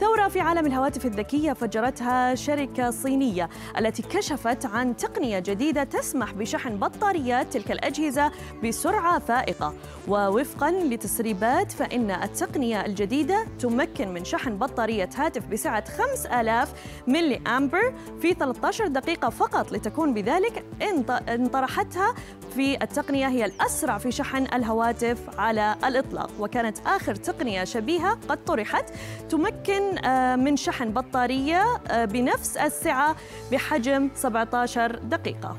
ثورة في عالم الهواتف الذكية فجرتها شركة صينية التي كشفت عن تقنية جديدة تسمح بشحن بطاريات تلك الأجهزة بسرعة فائقة. ووفقا لتسريبات فإن التقنية الجديدة تمكن من شحن بطارية هاتف بسعة 5000 ملي أمبر في 13 دقيقة فقط. لتكون بذلك ان طرحتها في التقنية هي الأسرع في شحن الهواتف على الإطلاق وكانت آخر تقنية شبيهة قد طرحت تمكن من شحن بطارية بنفس السعة بحجم 17 دقيقة.